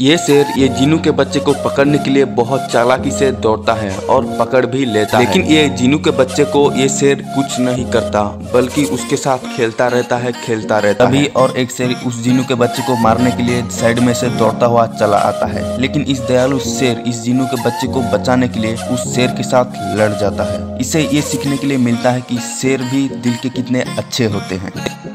ये शेर ये जीनू के बच्चे को पकड़ने के लिए बहुत चालाकी से दौड़ता है और पकड़ भी लेता है। लेकिन ये जीनू के बच्चे को ये शेर कुछ नहीं करता बल्कि उसके साथ खेलता रहता है खेलता रहता तभी और एक शेर उस जीनू के बच्चे को मारने के लिए साइड में से दौड़ता हुआ चला आता है। लेकिन इस दयालु शेर इस जीनू के बच्चे को बचाने के लिए उस शेर के साथ लड़ जाता है। इसे ये सीखने के लिए मिलता है की शेर भी दिल के कितने अच्छे होते हैं।